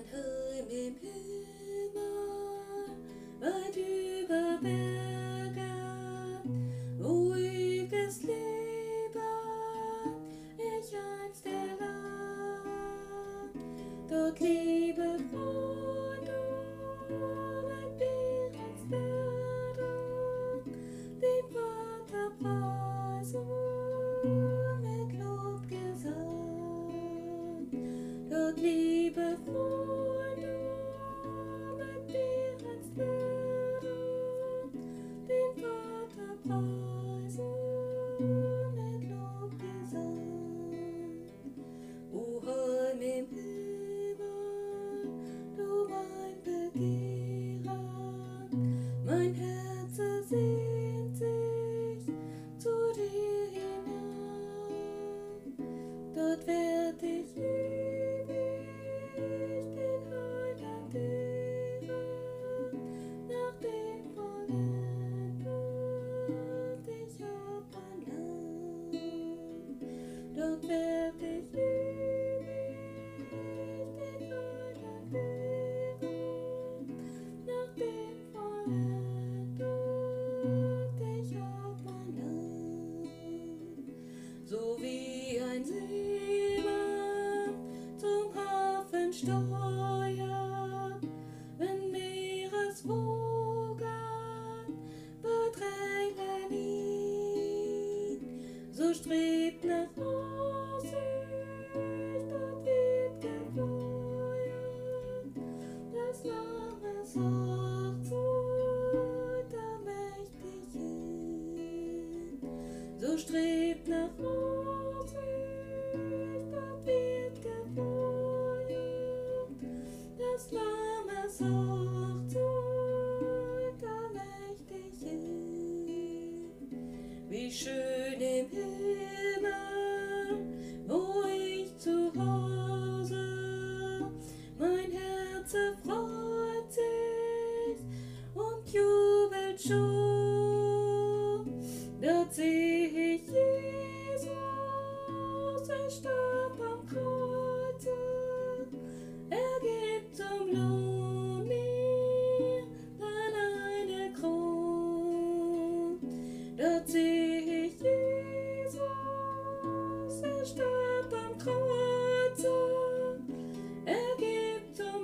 Sen himime var, hvad du var berget, uigens livet, er jeg stærkere. Dort livet rundt om et bjergs verden, vi vandrer fra sol med klog gesang. Dort livet rundt Hafen steuert, wenn Meereswogen bedrängen ihn, so strebt nach Aussicht, dort wird gefeuert, das lange Sorgzeit der Mächtigen, so strebt nach Aussicht, Wie schön im Himmel, wo ich zu Hause, mein Herz freut sich und jubelt schon. Dort seh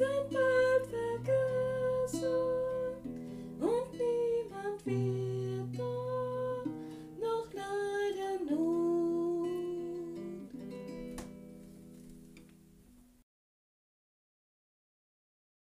sind bald vergessen und niemand wird